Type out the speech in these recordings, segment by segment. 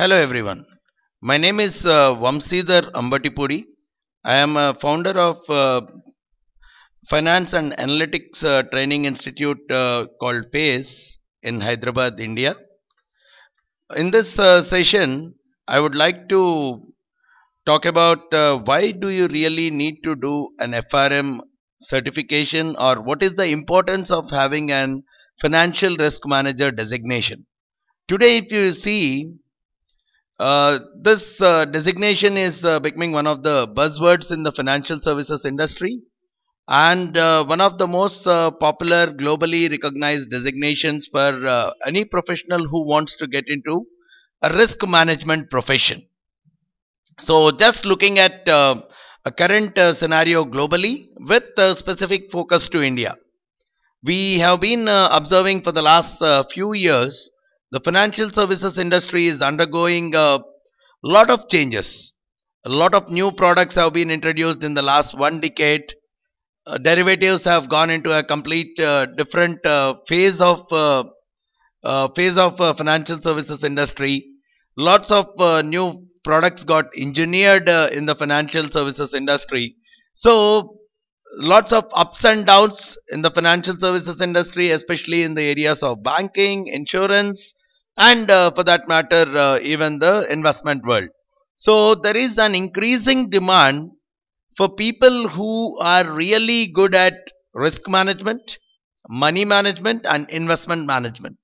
Hello everyone. My name is uh, Vamsidhar Ambatipudi. I am a founder of uh, Finance and Analytics uh, Training Institute uh, called PACE in Hyderabad, India. In this uh, session, I would like to talk about uh, why do you really need to do an FRM certification or what is the importance of having an financial risk manager designation. Today, if you see, uh, this uh, designation is uh, becoming one of the buzzwords in the financial services industry and uh, one of the most uh, popular globally recognized designations for any professional who wants to get into a risk management profession. So, just looking at a current scenario globally with a specific focus to India, we have been observing for the last few years the financial services industry is undergoing a lot of changes. A lot of new products have been introduced in the last one decade. Uh, derivatives have gone into a complete uh, different uh, phase of uh, uh, phase of uh, financial services industry. Lots of new products got engineered in the financial services industry. So lots of ups and downs in the financial services industry, especially in the areas of banking, insurance, and uh, for that matter, uh, even the investment world. So there is an increasing demand for people who are really good at risk management, money management, and investment management.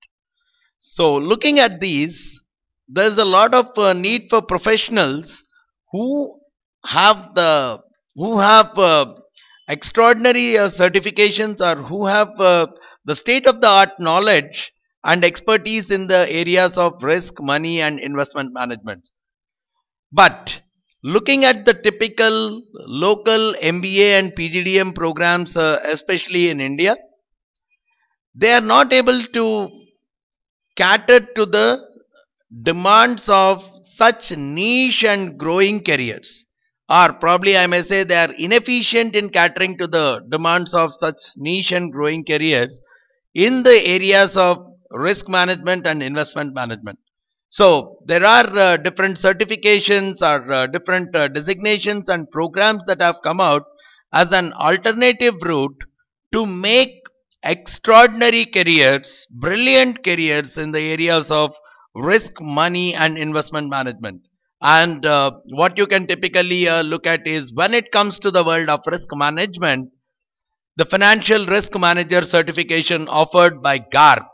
So looking at these, there's a lot of uh, need for professionals who have the who have uh, extraordinary uh, certifications or who have uh, the state of the art knowledge and expertise in the areas of risk, money, and investment management. But looking at the typical local MBA and PGDM programs, uh, especially in India, they are not able to cater to the demands of such niche and growing careers or probably i may say they are inefficient in catering to the demands of such niche and growing careers in the areas of risk management and investment management. So there are uh, different certifications or uh, different uh, designations and programs that have come out as an alternative route to make extraordinary careers brilliant careers in the areas of risk money and investment management. And uh, what you can typically uh, look at is when it comes to the world of risk management the financial risk manager certification offered by garp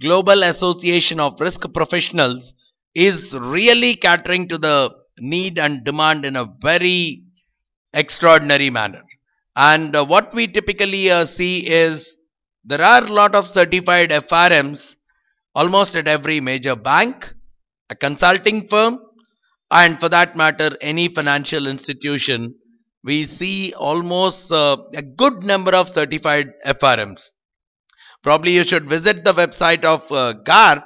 global association of risk professionals is really catering to the need and demand in a very extraordinary manner and uh, what we typically uh, see is there are a lot of certified frms almost at every major bank, a consulting firm, and for that matter, any financial institution, we see almost uh, a good number of certified FRMs. Probably you should visit the website of uh, GARP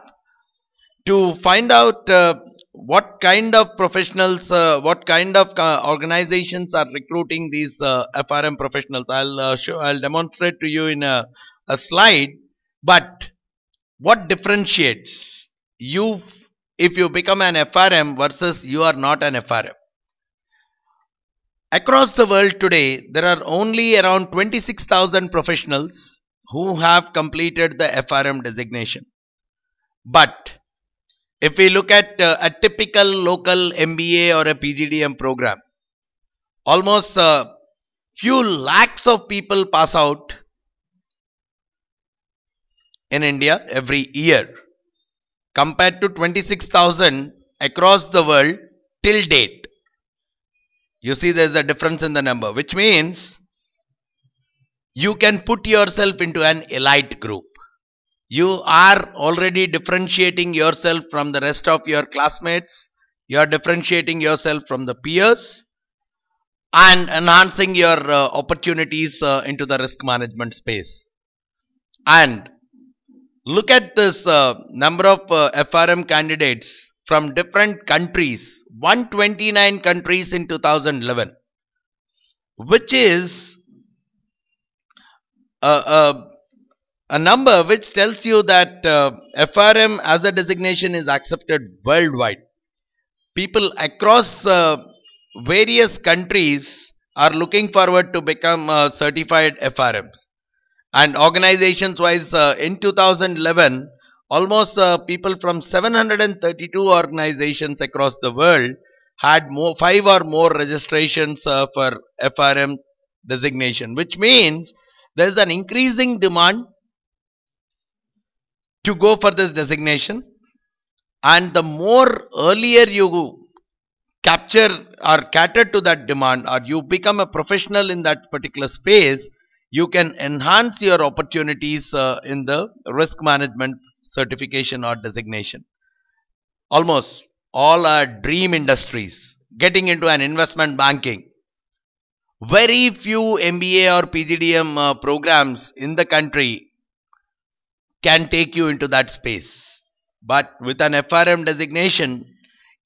to find out uh, what kind of professionals, uh, what kind of uh, organizations are recruiting these uh, FRM professionals. I'll uh, show, I'll demonstrate to you in a, a slide. But what differentiates you if you become an FRM versus you are not an FRM? Across the world today, there are only around 26,000 professionals who have completed the FRM designation. But if we look at uh, a typical local MBA or a PGDM program, almost a few lakhs of people pass out in India every year compared to 26,000 across the world till date. You see, there's a difference in the number, which means you can put yourself into an elite group. You are already differentiating yourself from the rest of your classmates, you are differentiating yourself from the peers, and enhancing your uh, opportunities uh, into the risk management space. And look at this uh, number of uh, FRM candidates from different countries 129 countries in 2011 which is a, a, a number which tells you that uh, FRM as a designation is accepted worldwide people across uh, various countries are looking forward to become uh, certified FRMs. And organizations wise, uh, in 2011, almost uh, people from 732 organizations across the world had more, five or more registrations uh, for FRM designation, which means there is an increasing demand to go for this designation. And the more earlier you capture or cater to that demand or you become a professional in that particular space, you can enhance your opportunities uh, in the risk management certification or designation. Almost all are dream industries. Getting into an investment banking. Very few MBA or PGDM uh, programs in the country can take you into that space. But with an FRM designation,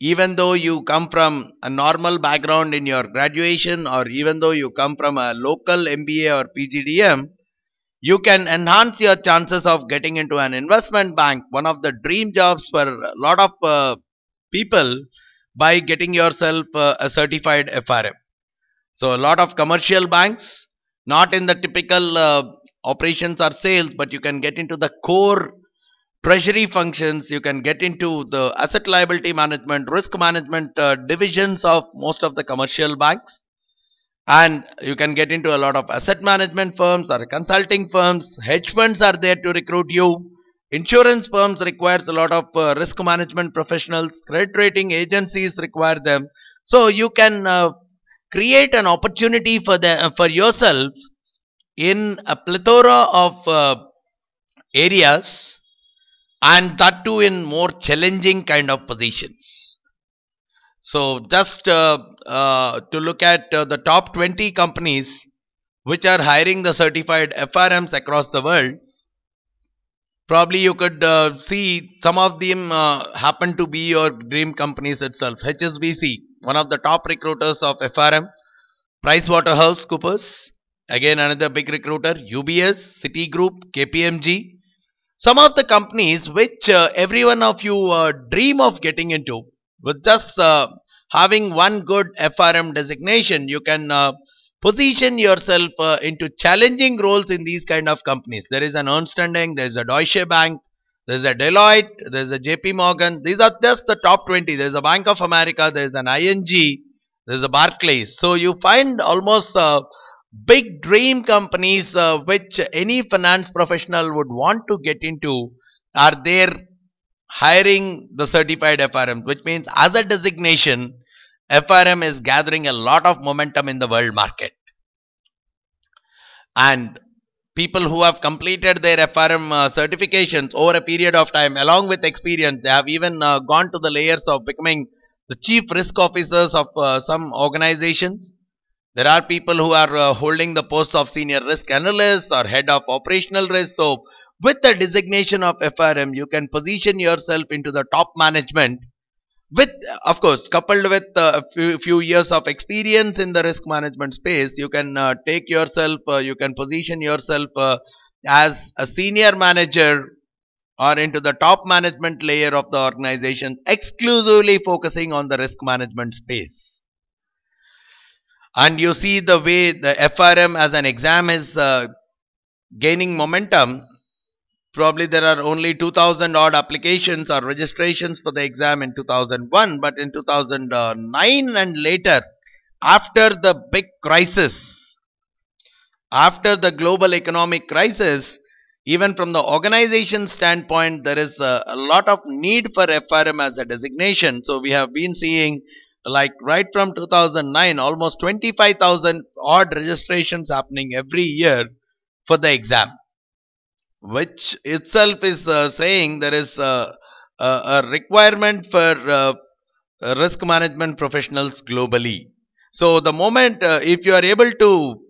even though you come from a normal background in your graduation or even though you come from a local MBA or PGDM, you can enhance your chances of getting into an investment bank, one of the dream jobs for a lot of uh, people by getting yourself uh, a certified FRM. So a lot of commercial banks, not in the typical uh, operations or sales, but you can get into the core treasury functions, you can get into the asset liability management, risk management uh, divisions of most of the commercial banks. And you can get into a lot of asset management firms or consulting firms. Hedge funds are there to recruit you. Insurance firms requires a lot of uh, risk management professionals. Credit rating agencies require them. So you can uh, create an opportunity for the uh, for yourself in a plethora of uh, areas and that too in more challenging kind of positions so just uh, uh, to look at uh, the top 20 companies which are hiring the certified FRMs across the world, probably you could uh, see some of them happen to be your dream companies itself. HSBC, one of the top recruiters of FRM, PricewaterhouseCoopers, again another big recruiter, UBS, Citigroup, KPMG. Some of the companies which uh, every one of you dream of getting into with just uh, having one good FRM designation, you can uh, position yourself uh, into challenging roles in these kind of companies. There is an Ernst Young, there is a Deutsche Bank, there is a Deloitte, there is a JP Morgan. These are just the top 20. There is a Bank of America, there is an ING, there is a Barclays. So you find almost uh, big dream companies uh, which any finance professional would want to get into are there hiring the certified FRM, which means as a designation, FRM is gathering a lot of momentum in the world market. And people who have completed their FRM uh, certifications over a period of time, along with experience, they have even uh, gone to the layers of becoming the chief risk officers of uh, some organizations. There are people who are uh, holding the posts of senior risk analysts or head of operational risk. So with the designation of FRM, you can position yourself into the top management with, of course, coupled with a few, few years of experience in the risk management space, you can uh, take yourself, uh, you can position yourself uh, as a senior manager or into the top management layer of the organization, exclusively focusing on the risk management space. And you see the way the FRM as an exam is uh, gaining momentum probably there are only 2000 odd applications or registrations for the exam in 2001 but in 2009 and later after the big crisis after the global economic crisis even from the organization standpoint there is a, a lot of need for frm as a designation. So we have been seeing like right from 2009 almost 25000 odd registrations happening every year for the exam which itself is uh, saying there is a, a, a requirement for uh, risk management professionals globally. So the moment uh, if you are able to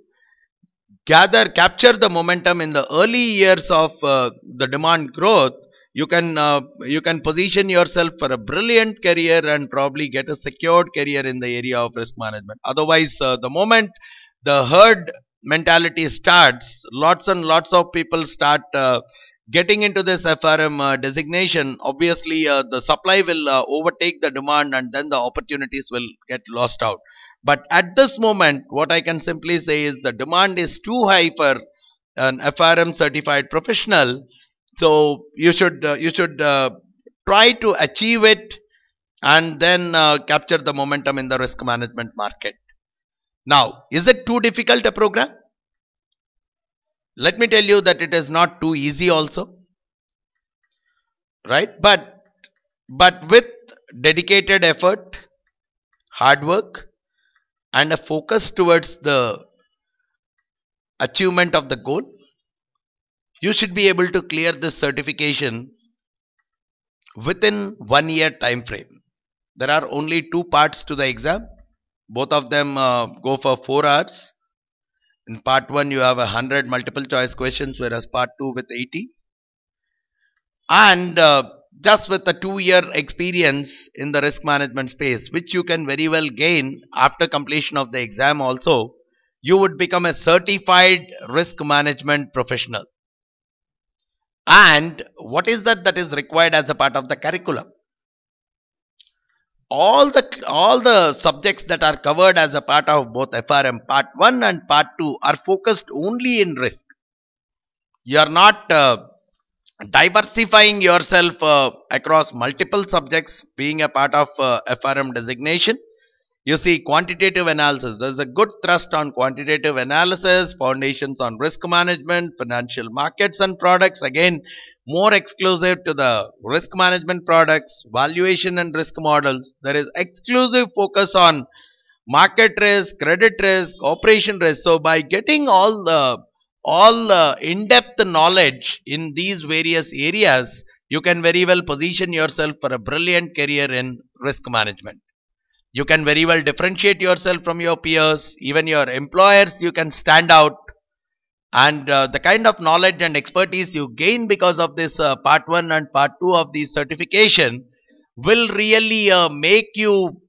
gather capture the momentum in the early years of uh, the demand growth you can uh, you can position yourself for a brilliant career and probably get a secured career in the area of risk management otherwise uh, the moment the herd mentality starts lots and lots of people start uh, getting into this FRM uh, designation, obviously uh, the supply will uh, overtake the demand and then the opportunities will get lost out. But at this moment, what I can simply say is the demand is too high for an FRM certified professional. So you should uh, you should uh, try to achieve it and then capture the momentum in the risk management market. Now, is it too difficult a program? Let me tell you that it is not too easy also. Right? But but with dedicated effort, hard work and a focus towards the achievement of the goal, you should be able to clear this certification within one year time frame. There are only two parts to the exam. Both of them uh, go for 4 hours. In part 1 you have a 100 multiple choice questions whereas part 2 with 80. And uh, just with a 2 year experience in the risk management space which you can very well gain after completion of the exam also you would become a certified risk management professional. And what is that that is required as a part of the curriculum? All the all the subjects that are covered as a part of both FRM part 1 and part 2 are focused only in risk. You are not uh, diversifying yourself uh, across multiple subjects being a part of uh, FRM designation. You see quantitative analysis. There's a good thrust on quantitative analysis, foundations on risk management, financial markets and products. Again, more exclusive to the risk management products, valuation and risk models. There is exclusive focus on market risk, credit risk, operation risk. So by getting all the all in-depth knowledge in these various areas, you can very well position yourself for a brilliant career in risk management. You can very well differentiate yourself from your peers, even your employers, you can stand out. And uh, the kind of knowledge and expertise you gain because of this uh, part 1 and part 2 of the certification will really uh, make you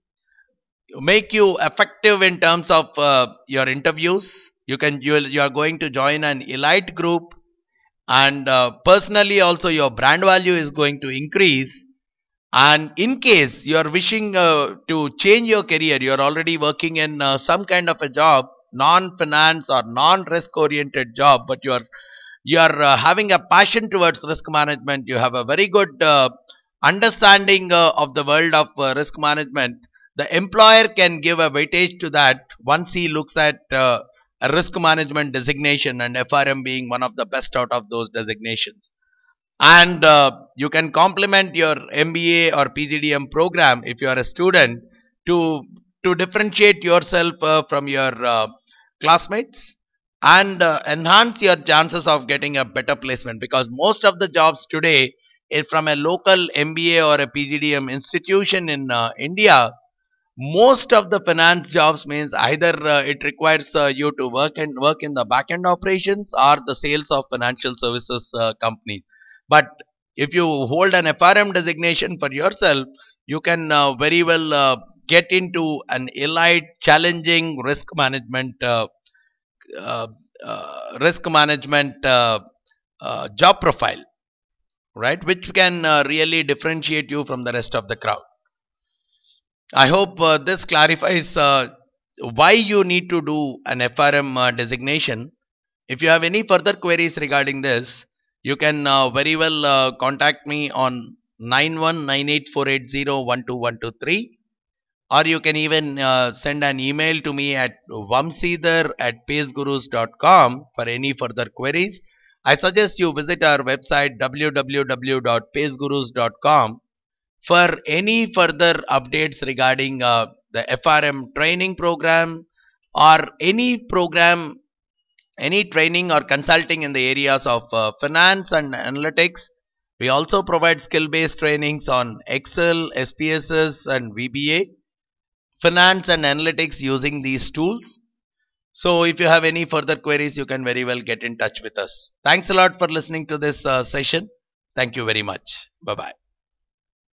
make you effective in terms of uh, your interviews. You can you, you are going to join an elite group. And uh, personally also your brand value is going to increase and in case you are wishing uh, to change your career you are already working in some kind of a job non-finance or non-risk oriented job but you are you are uh, having a passion towards risk management you have a very good uh, understanding uh, of the world of uh, risk management the employer can give a weightage to that once he looks at uh, a risk management designation and FRM being one of the best out of those designations and uh, you can complement your MBA or PGDM program if you are a student to to differentiate yourself from your classmates and uh, enhance your chances of getting a better placement because most of the jobs today is from a local MBA or a PGDM institution in uh, India. Most of the finance jobs means either uh, it requires uh, you to work and work in the back end operations or the sales of financial services uh, companies. But if you hold an FRM designation for yourself, you can uh, very well get into an elite challenging risk management uh, uh, uh, risk management uh, uh, job profile right? Which can uh, really differentiate you from the rest of the crowd. I hope this clarifies why you need to do an frm designation. If you have any further queries regarding this you can very well contact me on 919848012123 or you can even uh, send an email to me at vamsidhar at pacegurus.com for any further queries. I suggest you visit our website www.pacegurus.com for any further updates regarding uh, the FRM training program or any program, any training or consulting in the areas of uh, finance and analytics. We also provide skill-based trainings on Excel, SPSS and VBA finance and analytics using these tools. So if you have any further queries, you can very well get in touch with us. Thanks a lot for listening to this uh, session. Thank you very much. Bye-bye.